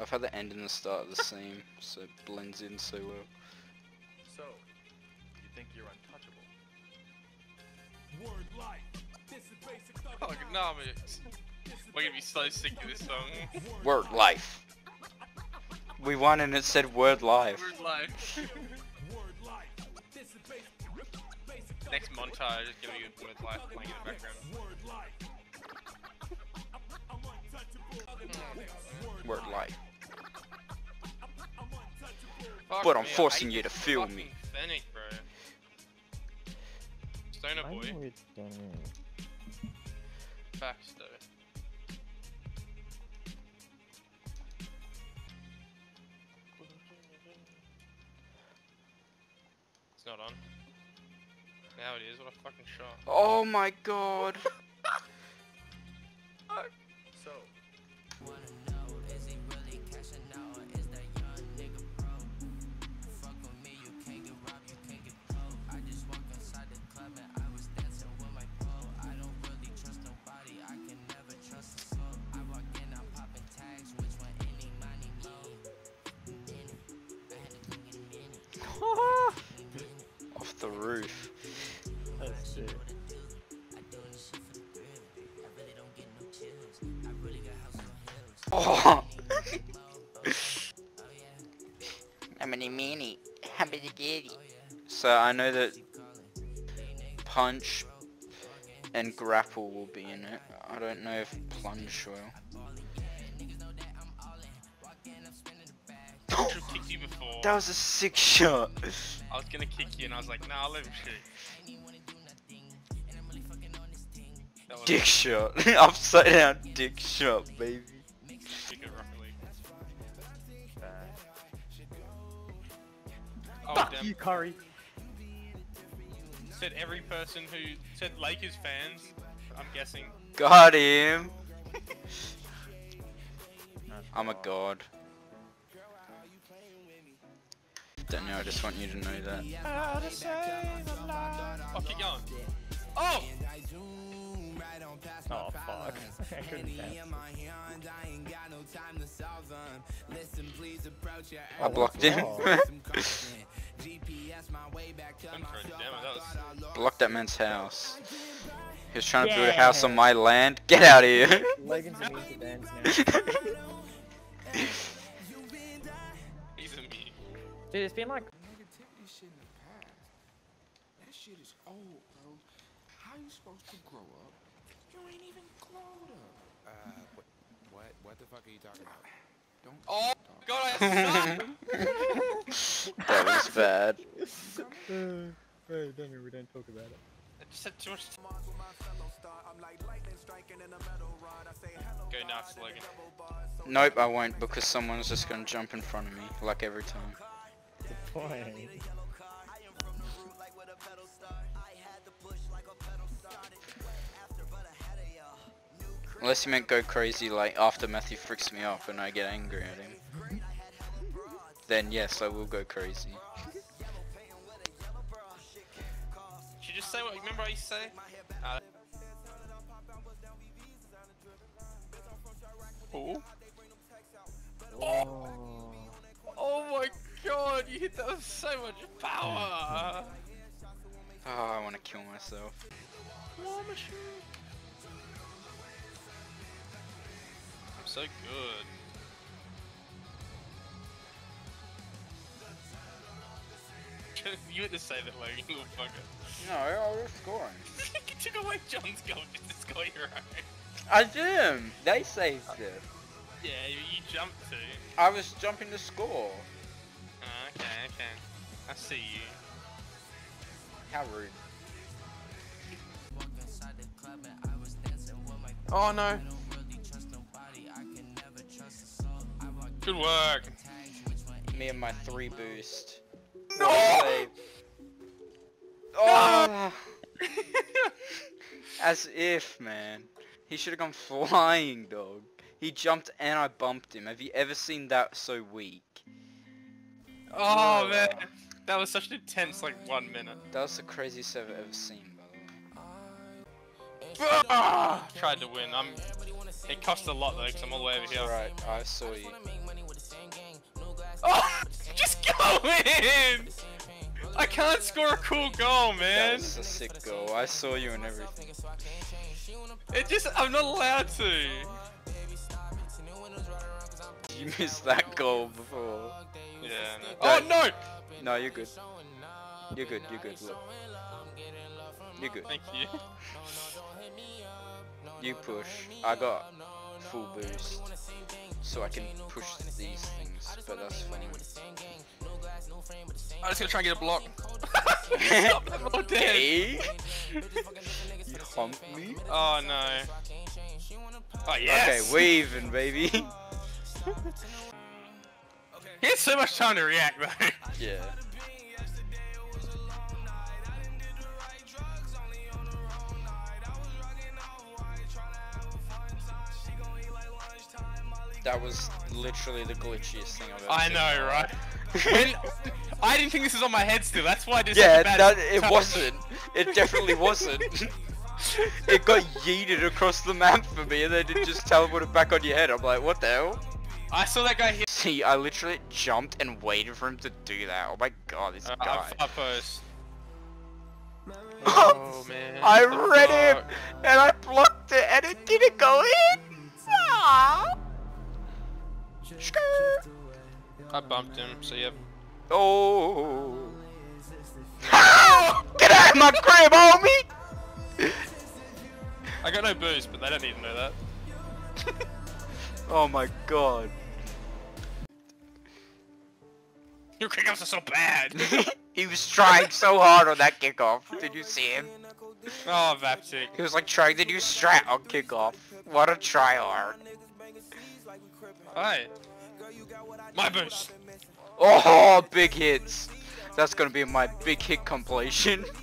I've had the end and the start of the same, so it blends in so well. So, you think you're untouchable? Oh, no, mate. We're gonna be so sick of this song. Word life. We won and it said word life. Word life. Next montage is gonna be word life playing in the background. Word life. Fuck But I'm me, forcing you to feel me. Fennec, bro. Stoner I boy. know. Facts though. It's not on. Now it is, what a fucking shot. Oh my god. Oh, so I know that punch and grapple will be in it. I don't know if plunge will. Should kicked you before. That was a sick shot. I was gonna kick you and I was like, nah, I'll let him shoot. That was Dick shot. Upside down dick shot, baby. Fuck damn. you, Curry. Said every person who said Lakers fans, I'm guessing. Got him. I'm a fine. god. Daniel, I just want you to know that. Oh, keep going. Oh! Oh fuck. I couldn't dance. I blocked him. Couldn't throw it, damn it, that was... Blocked that man's house. He was trying to build a house on my land. Get out of here. Leggings and to dance now. He's a me. Dude, it's been like Negativity shouldn't have passed. That shit is old, bro. How you supposed to grow up? You ain't even glowed up. Uh, what, what, what the fuck are you talking about? Don't Oh, talk. God, I suck! that was bad. Hey, Daniel, we don't talk about it. I just had too much Go nuts, Logan. Nope, I won't because someone's just gonna jump in front of me, like every time. Fine. Unless you meant go crazy like after Matthew freaks me off and I get angry at him. Then yes, I will go crazy. Should you just say what you remember I used to say? Uh, oh. Oh. oh my god, you hit that with so much power! Oh, I want to kill myself. War machine. So good. you had to say that, Logan, you little fucker. No, I was scoring. you took away John's goal just to score your own. I did. They saved it. Yeah, you, you jumped to. I was jumping to score. Ah, okay, okay. I see you. How rude. Oh no. Good work. Me and my three boost. No! Oh! As if, man. He should have gone flying, dog. He jumped and I bumped him. Have you ever seen that so weak? Oh Oh. man, that was such an intense like one minute. That was the craziest I've ever seen, by the way. Ah, tried to win. I'm. It cost a lot though, cause I'm all the way over here. Alright, I saw you. Oh, just go in! I can't score a cool goal, That man. was a sick goal. I saw you and everything. It just, I'm not allowed to. You missed that goal before. Yeah. No. Oh no! No, you're good. You're good, you're good, look. You're good. Thank you. You push. I got full boost. So I can push these things, but that's fine. I'm just gonna try and get a block. Stop that ball dead. Hey! you humped me? Oh no. Oh yes. Okay, we're baby. He had so much time to react though. yeah. That was literally the glitchiest thing I've ever seen. I seen. know, right? When, I didn't think this was on my head still. That's why I did Yeah, such a bad that, it touch. wasn't. It definitely wasn't. it got yeeted across the map for me and then it just teleported back on your head. I'm like, what the hell? I saw that guy hit. See, I literally jumped and waited for him to do that. Oh my god, this Uh, guy. I'm far post. Oh man. I what the read him and I blocked it and it didn't go in. Aww. I bumped him, so yeah. Oh. Get out of my crib, homie! I got no boost, but they don't need to know that. Oh my god. Your kickoffs are so bad. he was trying so hard on that kickoff. Did you see him? oh, Vaptic. He was like trying the new strat on kickoff. What a tryhard. Hi. My boost. Oh, big hits. That's gonna be my big hit compilation.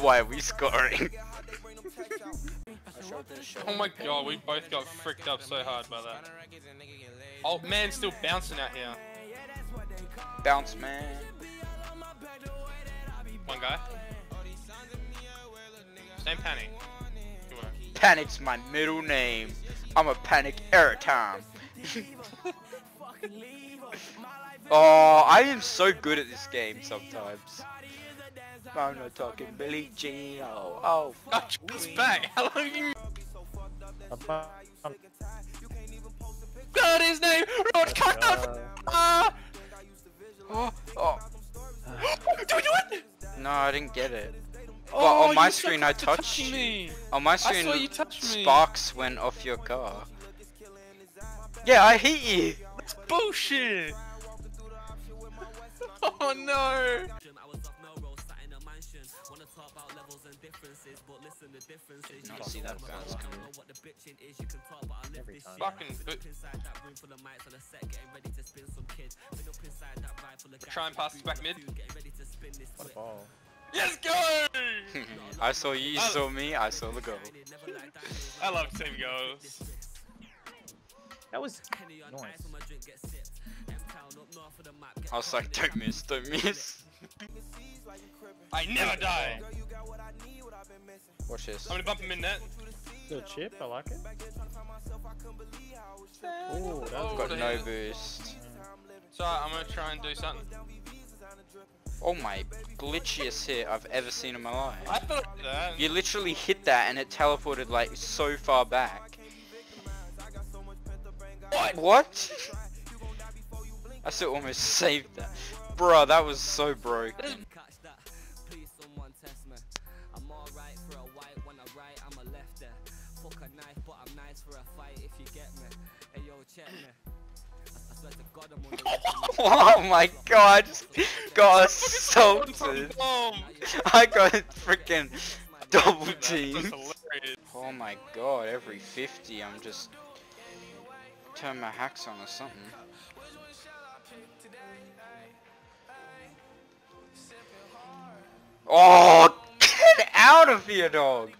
Why are we scoring? Oh my god, we both got fricked up so hard by that. Oh man, still bouncing out here. Bounce man. One guy. Same panic. Panic's my middle name. I'm a panic every time. oh, I am so good at this game sometimes. I'm not talking Billie Jean. Oh, oh. Oh, it's back. How long have you got his name? Rod Carter. Ah! Oh, oh. Did we do it? No, I didn't get it. Oh, Well, on my screen I touched touching you. On my screen, you sparks went off your car. Yeah, I hit you. That's bullshit. Oh no. Did not see that bounce coming. Every time. Fucking. bo- Try and pass this back mid. What a ball. Let's go! I saw you, you saw me, I saw the goal. I love team goals. That was nice. I was like, don't miss, don't miss. I never die. Watch this. I'm gonna bump him in net. Good chip, I like it. Ooh, that was Oh, Got the no boost. So I'm gonna try and do something. Oh my glitchiest hit I've ever seen in my life. I thought that. You literally hit that and it teleported like so far back. What? What? I still almost saved that. Bruh, that was so broken. Oh my god, got assaulted. I got freaking double teamed. Oh my god, every 50 I'm just turn my hacks on or something. Oh, get out of here, dog!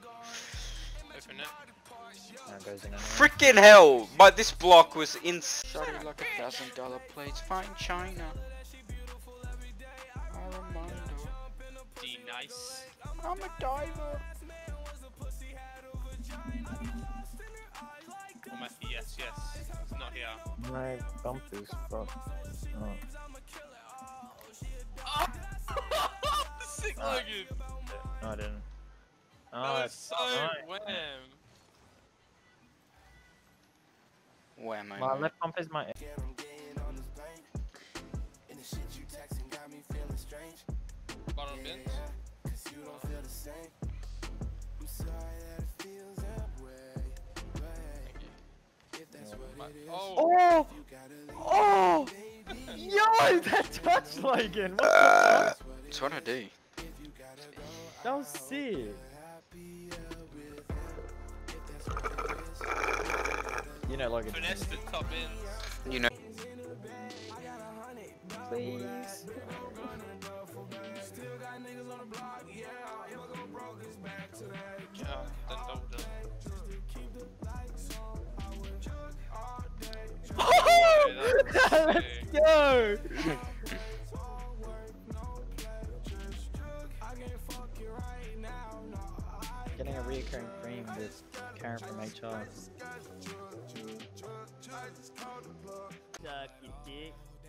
Goes in anyway. Freaking hell! But this block was in. Sorry, like a thousand dollar plates. Fine China. Armando. D nice. I'm a diver. yes, yes. It's not here. My bump is fucked. Oh. Sick Ah. legged. No, I didn't. Oh, That was so nice. wham. Wham, My my left bump is my. Bottom bins. My- Oh, Oh! Oh! Yo, that touch Logan! What the fuck? That's what I do. That was sick. You know, Logan. finesse the top ends. You know. Please. Yeah, then double jump. Let's go! Karen from HR.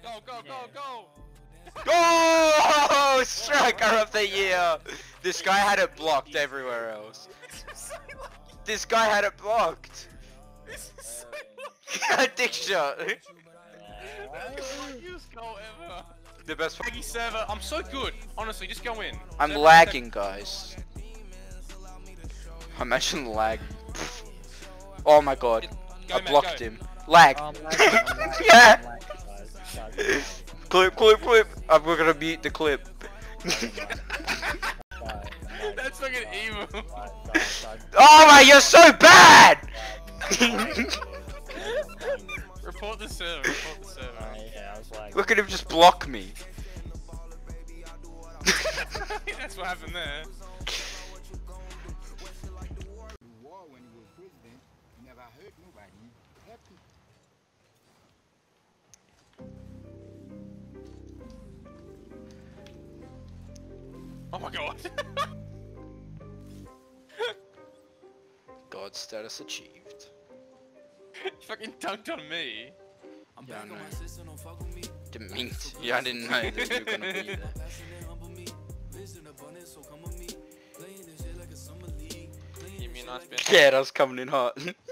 Go, go, go, go! Oh! Striker of the year! This guy had it blocked everywhere else. This guy had it blocked. This is so Dick shot. lucky. Luckiest. The best. Maggie server, I'm so good. Honestly, just go in. I'm Server lagging, guys. Imagine lag. Oh my god. Go, I blocked go. him. Lag. I'm lagging, I'm lagging, Yeah. I'm guys. Guys, I'm lagging. Clip, clip, clip. I'm gonna mute the clip. Guys, I'm lagging. That's fucking evil. Oh my, you're so bad! report the server, report the server. Oh, yeah, I was lagging. Look at him just block me. That's what happened there. Never hurt nobody. Happy. Oh my god. God status achieved. you fucking dunked on me. I'm Yeah, I know. Didn't mean to. Yeah, I didn't know that you were gonna be there. Give me a nice bit. Yeah, that was coming in hot.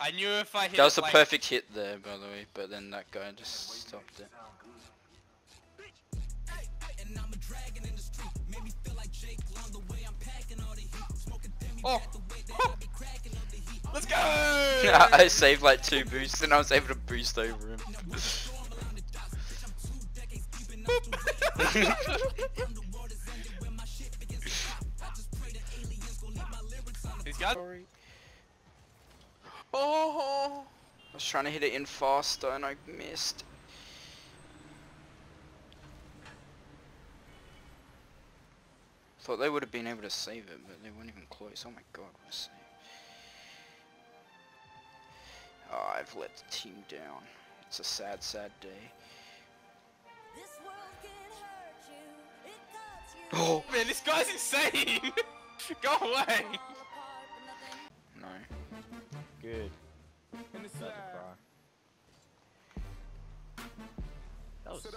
I knew if I hit That was it, a like, perfect hit there, by the way, but then that guy just stopped it. Oh! Let's go! I saved like two boosts and I was able to boost over him. He's got. Oh! I was trying to hit it in faster and I missed. Thought they would have been able to save it, but they weren't even close. Oh my god, what a save. Oh, I've let the team down. It's a sad, sad day. Oh, Man, this guy's insane! Go away! no. Good. That's a cry. That was sick.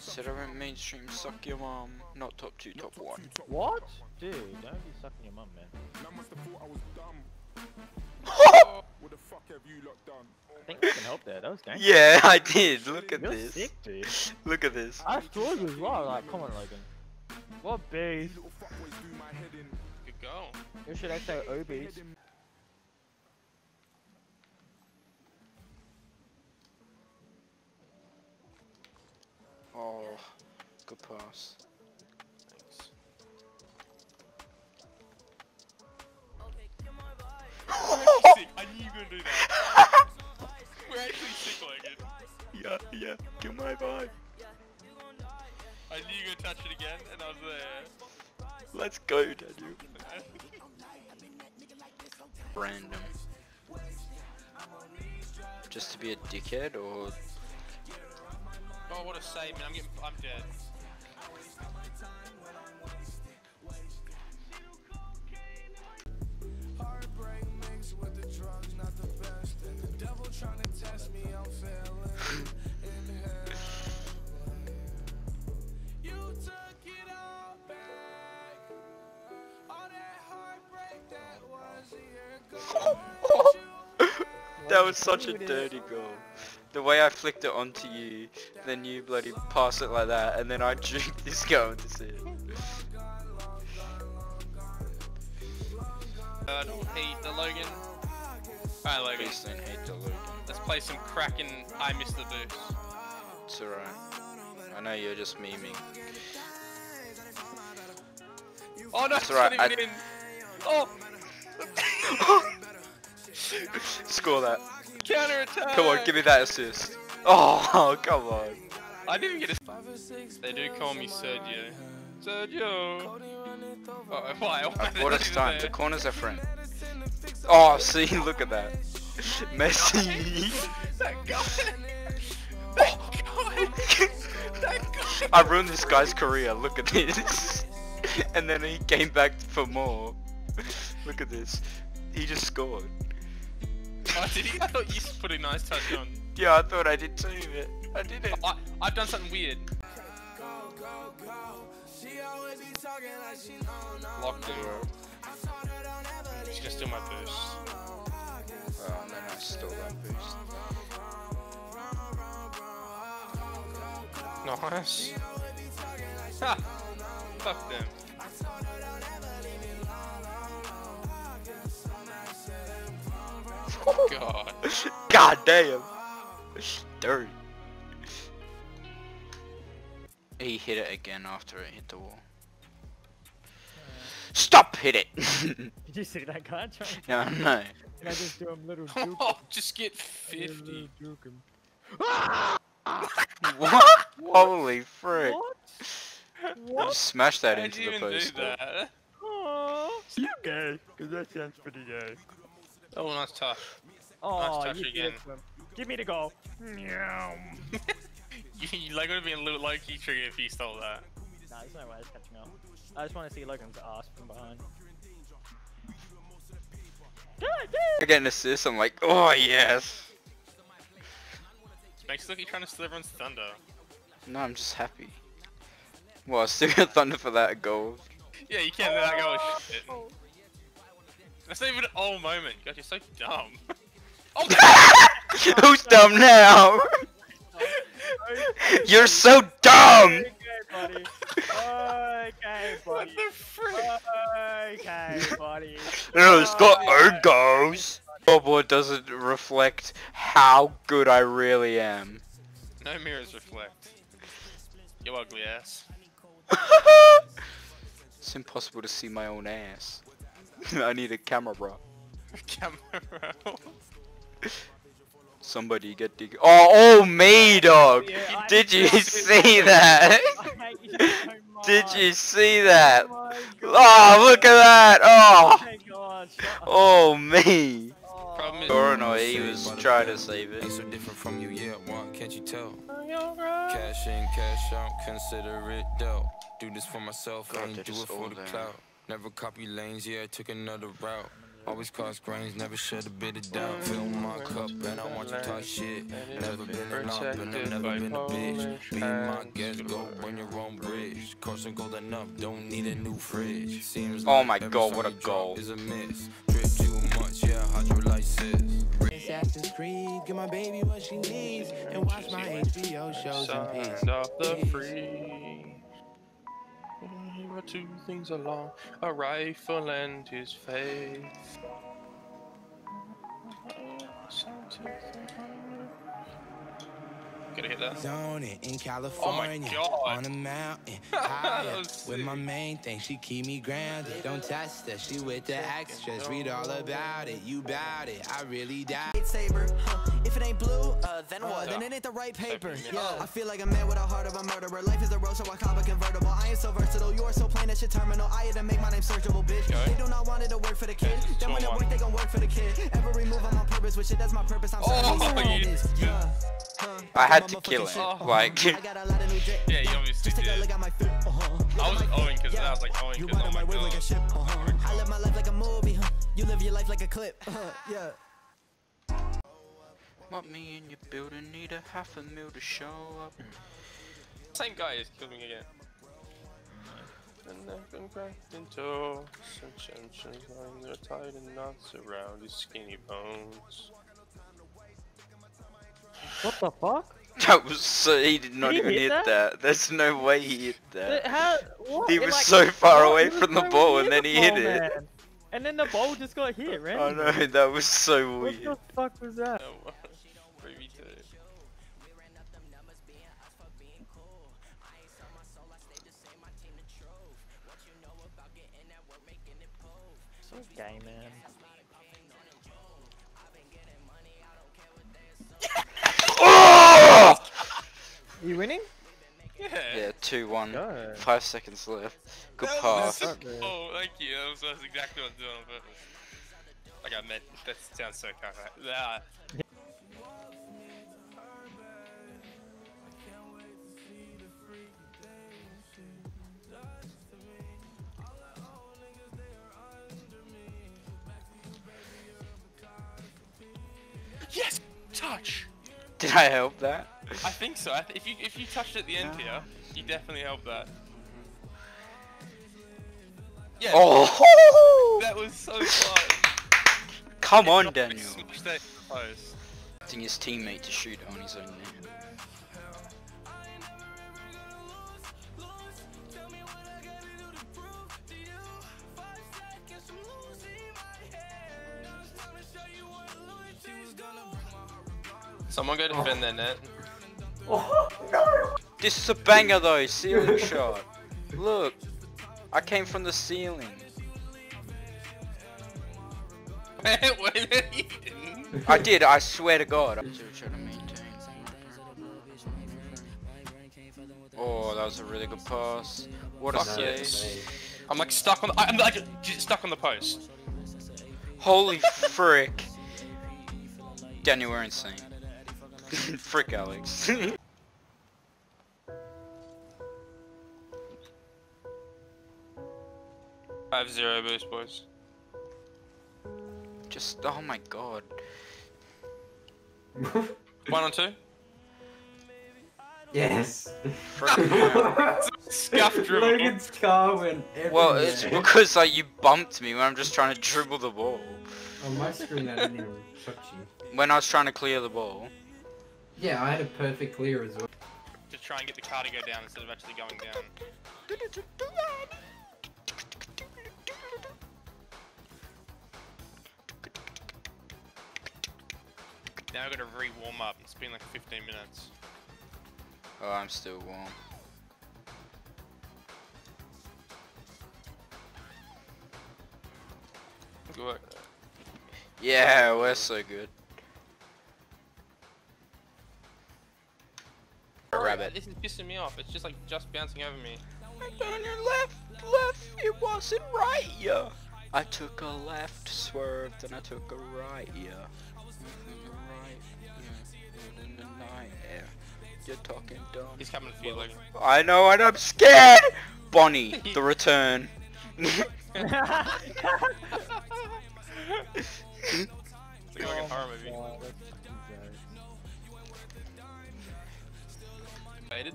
Said I went mainstream, suck your mom. Not top two, top one. What? Dude, don't be sucking your mum, man. I must have thought I was dumb. What the fuck have you lot done? I think we can help there. That was dangerous. Yeah, I did. Look at You're this. sick, dude. Look at this. I thought it as well. Like, come on, Logan. What bees? Little fuckboys do my head in. good go. You should I say Oh, good pass. Sick. I knew you were gonna do that. We're actually sick, Logan. Yeah, yeah. Get my vibe. I knew you were gonna touch it again, and I was there. Let's go, Daniel. Random. Just to be a dickhead, or Oh, what a save, man. I'm getting... I'm dead. Heartbreak mixed with the drugs, not the best. And the devil trying to test me, I'm failing. That was that was such a dirty goal. The way I flicked it onto you, then you bloody pass it like that, and then I juked this guy into see it. Uh, hate the Logan. Alright Logan, Please don't hate the Logan. let's play some cracking I missed the boost. It's alright. I know you're just memeing. Oh no, It's it's alright, not even I- in! Oh! Score that. Counter attack! Come on, give me that assist. Oh, come on. I didn't even get a. They do call me Sergio. Sergio! Oh, why? why What did it's you time. say? The corner's are friend. Oh, see, look at that. Messi. That guy! That guy! That guy! I ruined this guy's career. Look at this. and then he came back for more. Look at this. He just scored. Oh, did he? I thought you put a nice touch on. Yeah, I thought I did too, but I didn't. I, I've done something weird. Locked in. She's gonna steal my boost. Oh, and then I stole that boost. Nice. Ha! Fuck them. God. God damn. Dirty. He hit it again after it hit the wall. Stop hit it! Did you see that guy trying? no, no. Can I just do him little juke? Oh, just get 50. Juke him. What? Holy frick. What? I What? just smashed that How'd into you the even do that? Oh, you gay? Cause that sounds pretty gay. Oh, nice touch. Oh, touch you again. Give me the goal. Meow. You, you like would have been a little low-key trigger if he stole that. Nah, there's no way it's catching up. I just want to see Logan's ass from behind. I get an assist, I'm like, oh yes. This makes it look like you're trying to steal everyone's thunder. No, I'm just happy. Well, I still got thunder for that goal. Yeah, you can't let that go with shit. That's not even an old moment. God, you're so dumb. oh, Who's dumb now? You're so dumb! Okay, buddy. Okay, what the frick? Okay, buddy. No, it's got ergos. Scoreboard doesn't reflect how good I really am. No mirrors reflect. You ugly ass. it's impossible to see my own ass. I need a camera, bro. Camera. Somebody get the. Oh, oh me, dog. Yeah, I Did you see that? You so. Did you see that? Oh Oh, look at that! Oh Oh, my god, shut up. oh me. Oh. Problem he was trying to save Ain't it. so different from you, yeah, what? Can't you tell? Cash in, cash out, consider it dealt. Do this for myself, God, ain't do it for the there. Clout. Never copy lanes, yeah, I took another route. Always cause grains, never shed a bit of doubt. Fill my cup, and I want you to talk shit. Never been an op, and I've never been a bitch. Be my guest, go burn your own bridge. Carson golden up, don't need a new fridge. Seems Oh my God, what a you goal. Is a miss. Drip too much, yeah, hydrolysis. Assassin's Creed, give my baby what she needs, and watch my HBO shows in peace. Signed off the free. Two things along a rifle and his faith. Gotta hit that. Zone it in California, God. on a mountain, higher. With my main thing, she keep me grounded. Don't test her, she with the extras. Read all about it, you bout it. I really die. lightsaber. Huh. If it ain't blue, uh, then what? then it ain't the right paper. Yeah. I feel like a man with a heart of a murderer. Life is a road, so I cop a convertible. I am so versatile. You are so plain that shit terminal. I had to make my name searchable, bitch. Okay. They do not want it to work for the kid. Okay, Then when two it on work, they gon' work for the kid. Every move I'm on purpose with shit. That's my purpose. I'm Oh, sorry. you- Yeah. Huh. I had to kill shit. him. Oh. Like, I got a lot of new drip. Yeah, you obviously Just take a did. look at my fit. Look I at was my owing because I was like owing because oh my my like a god. ship. I live my life like a movie. Huh. You live your life like a clip. Uh-huh. Yeah. what me in your building need a half a mil to show up. Same guy is killing me again. And they've been cracked into suspensions, lying there tied in knots around his skinny bones. What the fuck? That was so. He did not he even hit hit that? that? There's no way he hit The- that. How? What? He was like, so far away from the ball and then the he hit ball, it. And then the ball just got hit, I randomly. know, that was so What weird. What the fuck was that? Oh, you winning? Yeah. Yeah, 2 1. Go. 5 seconds left. Good That pass. was- Up. Oh, thank you. That was, that's exactly what I'm doing on purpose. Like I meant, that sounds so kind. Yes, Did I help that? I think so. I th if you if you touched at the end here, you definitely helped that. Yeah. Oh! That was so fun. Come on, Daniel. that his teammate to shoot on his own net. Someone go defend their net. This is a banger though, ceiling shot. Look, I came from the ceiling. Wait, you didn't. I did, I swear to God. I'm still trying to maintain. Oh, that was a really good pass. What a save. yes. I'm like stuck on. The, I'm like stuck on the post. Holy frick. Daniel, we're insane. frick, Alex. Five zero boost, boys. Just, oh my god. One on two. Yes. Scuff dribble. Logan's car went everywhere. Well, it's because like you bumped me when I'm just trying to dribble the ball. On my screen, I didn't even touch you. When I was trying to clear the ball. Yeah, I had a perfect clear as well. To try and get the car to go down instead of actually going down. Now I've got to re-warm up. It's been like 15 minutes. Oh, I'm still warm. Good work. Yeah, we're so good. This is pissing me off. It's just like just bouncing over me. On your left, left, it wasn't right, yeah. I took a left, swerved, and I took a right, yeah. Right, yeah. In the night, yeah. You're talking dumb. He's coming for you, Logan. I know, and I'm scared. Bonnie, the return. It's like a horror movie. Oh, That's fucking great. Faded.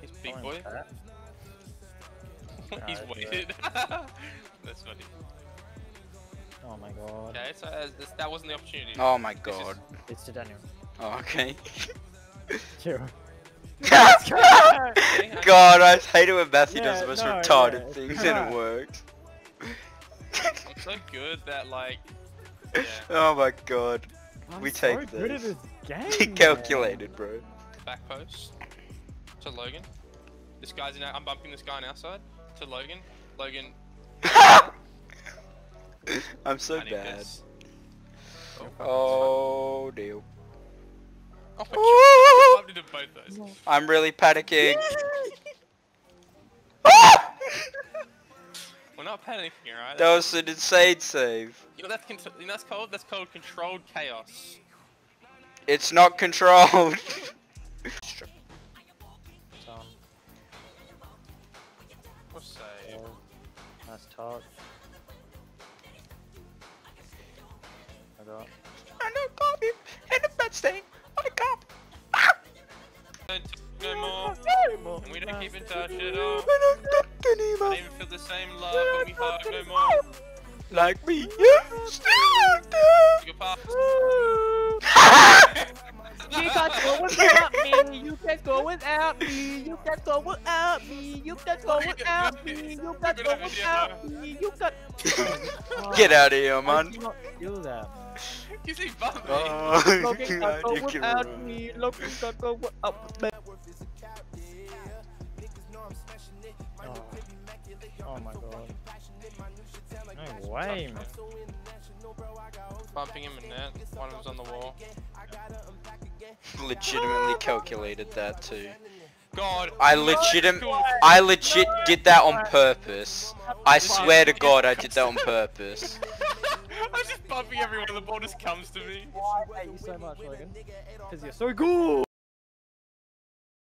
He's big Fine, boy. Pat. He's waited. That's funny. Oh my god. Okay, so uh, this, that wasn't the opportunity. oh my This is- god. It's to Daniel. Oh, okay. Chill. God, I hate it when Matthew Yeah, does the most no, retarded yeah, things and it works. I'm so good that like, yeah. oh my god. I'm We so take good at this. this game. Calculated, bro. Back post to Logan. This guy's in. Our, I'm bumping this guy on our side to Logan. Logan. I'm so bad. this. Oh dear. Oh my god! I bumped into both those. I'm really panicking. Ah! We're not panicking, right? that was an insane save. You know that's con- you know that's called that's called controlled chaos. It's not controlled. Nice talk. I got. Ah! I know copy and a bad stain on a cop. Don't- no more. more. And we don't keep in touch at all. I don't talk I anymore. don't even feel the same love, but we hug no more. Like me. used to. Goodbye. You can't go without me. You can't go without me. You can't go without me. You can't go without me. You can't go without me. You can't. Get out of here, man. Do not do that. You see Bumby? Oh, Logan can't go you can without run. me. Logan can't go without me. Oh. oh my god. No way, man. Bumping him in net. One of them's on the wall. Legitimately calculated that too. God. I no, legit. I legit did that on purpose. I swear to God, I did that on purpose. I'm just bumping everyone, the ball just comes to me. I hate you so much, Logan. Because you're so good.